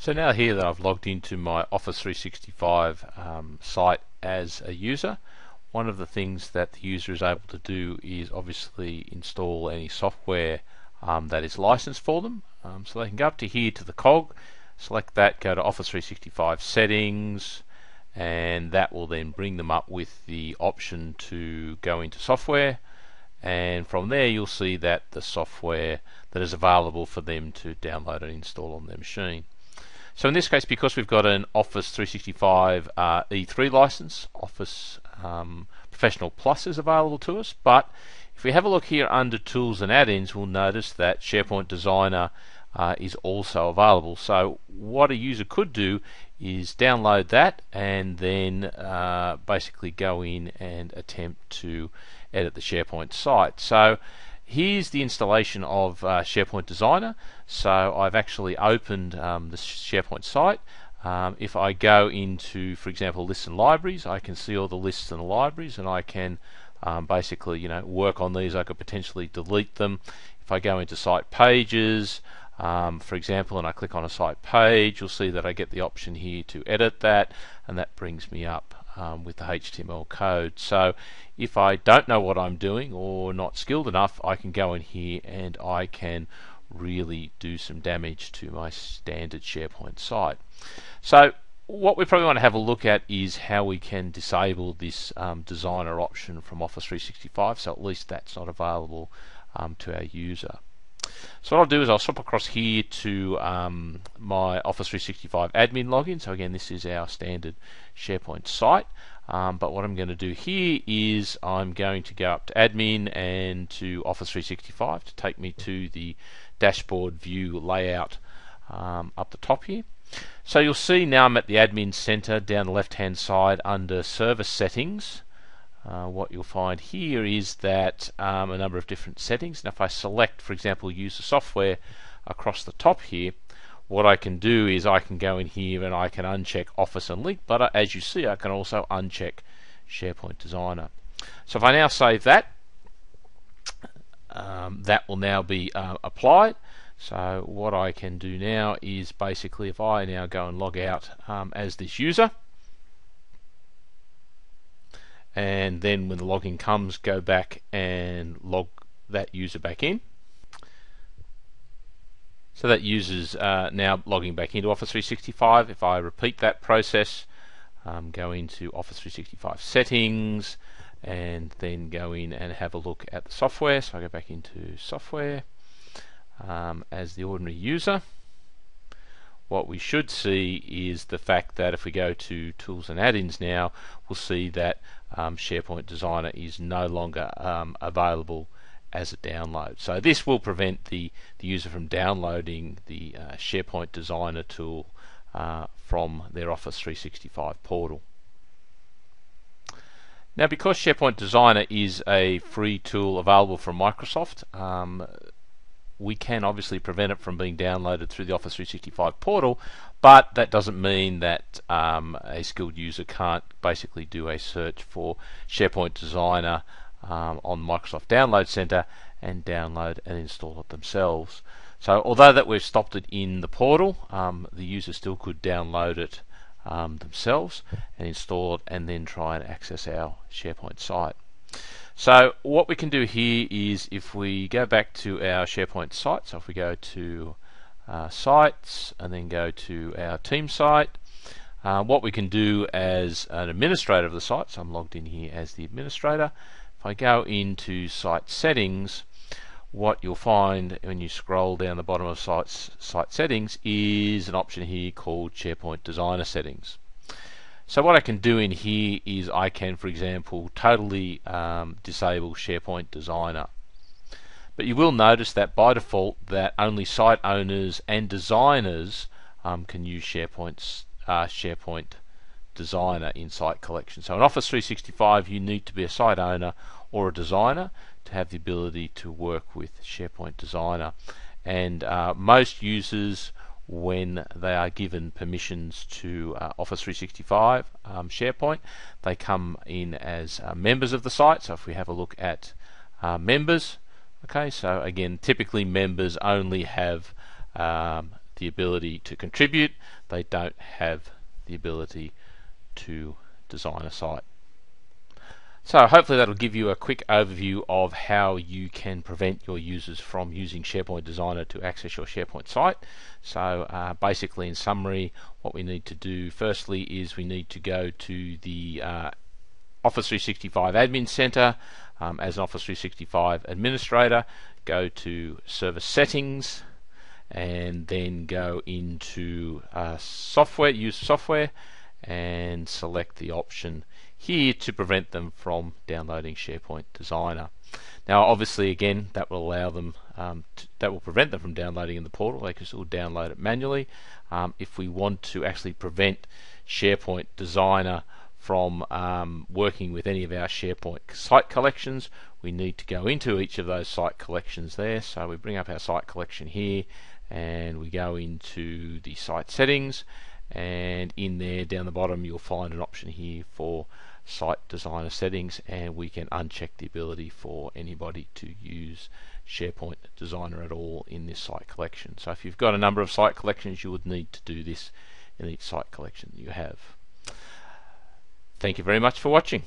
So now here that I've logged into my Office 365 um, site as a user, one of the things that the user is able to do is obviously install any software um, that is licensed for them. Um, so they can go up to here to the cog, select that, go to Office 365 settings, and that will then bring them up with the option to go into software and from there you'll see that the software that is available for them to download and install on their machine. So in this case, because we've got an Office 365 uh, E3 license, Office um, Professional Plus is available to us. But if we have a look here under Tools and Add-ins, we'll notice that SharePoint Designer uh, is also available. So what a user could do is download that and then uh, basically go in and attempt to edit the SharePoint site. So here's the installation of uh, SharePoint Designer. So I've actually opened um, the SharePoint site. Um, if I go into, for example, lists and libraries, I can see all the lists and the libraries, and I can um, basically, you know, work on these. I could potentially delete them. If I go into site pages, um, for example, and I click on a site page, you'll see that I get the option here to edit that, and that brings me up um, with the HTML code. So if I don't know what I'm doing or not skilled enough, I can go in here and I can really do some damage to my standard SharePoint site. So what we probably want to have a look at is how we can disable this um, designer option from Office 365 so at least that's not available um, to our user. So what I'll do is I'll swap across here to um, my Office 365 admin login. So again, this is our standard SharePoint site. Um, but what I'm going to do here is I'm going to go up to admin and to Office 365 to take me to the dashboard view layout um, up the top here. So you'll see now I'm at the admin center down the left hand side under service settings. Uh, what you'll find here is that um, a number of different settings. Now if I select, for example, user software across the top here, what I can do is I can go in here and I can uncheck Office and Lync, but uh, as you see, I can also uncheck SharePoint Designer. So if I now save that, um, that will now be uh, applied. So what I can do now is basically if I now go and log out um, as this user, and then when the login comes go back and log that user back in. So that user's uh, now logging back into Office 365 if I repeat that process um, go into Office 365 settings and then go in and have a look at the software. So I go back into software um, as the ordinary user what we should see is the fact that if we go to tools and add-ins now we'll see that um, SharePoint Designer is no longer um, available as a download. So this will prevent the, the user from downloading the uh, SharePoint Designer tool uh, from their Office 365 portal. Now because SharePoint Designer is a free tool available from Microsoft um, we can obviously prevent it from being downloaded through the Office 365 portal, but that doesn't mean that um, a skilled user can't basically do a search for SharePoint Designer um, on Microsoft Download Center and download and install it themselves. So although that we've stopped it in the portal, um, the user still could download it um, themselves and install it and then try and access our SharePoint site. So what we can do here is if we go back to our SharePoint site, so if we go to uh, sites and then go to our team site, uh, what we can do as an administrator of the site, so I'm logged in here as the administrator, if I go into site settings, what you'll find when you scroll down the bottom of site, site settings is an option here called SharePoint Designer Settings. So what I can do in here is I can, for example, totally um, disable SharePoint Designer. But you will notice that by default that only site owners and designers um, can use SharePoint's, uh, SharePoint Designer in Site Collection. So in Office 365 you need to be a site owner or a designer to have the ability to work with SharePoint Designer. And uh, most users when they are given permissions to uh, Office 365 um, SharePoint. They come in as uh, members of the site. So if we have a look at uh, members, okay, so again, typically members only have um, the ability to contribute, they don't have the ability to design a site. So hopefully that'll give you a quick overview of how you can prevent your users from using SharePoint Designer to access your SharePoint site. So uh, basically in summary what we need to do firstly is we need to go to the uh, Office 365 Admin Center um, as an Office 365 administrator go to Service Settings and then go into uh, software, use software and select the option here to prevent them from downloading SharePoint Designer. Now obviously again that will allow them um, to, that will prevent them from downloading in the portal. They can still download it manually. Um, if we want to actually prevent SharePoint Designer from um, working with any of our SharePoint site collections we need to go into each of those site collections there. So we bring up our site collection here and we go into the site settings and in there down the bottom you'll find an option here for site designer settings and we can uncheck the ability for anybody to use SharePoint designer at all in this site collection. So if you've got a number of site collections you would need to do this in each site collection you have. Thank you very much for watching